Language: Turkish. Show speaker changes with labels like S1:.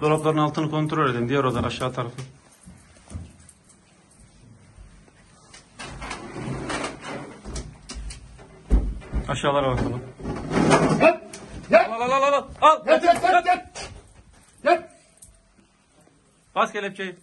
S1: Dolapların altını kontrol edin. Diğer odan aşağı tarafı. Aşağılara bakalım.
S2: Yat! Yat!
S1: Al al al al. Al.
S2: Yat yat yat yat! Yat!
S1: Bas kelepçeyi.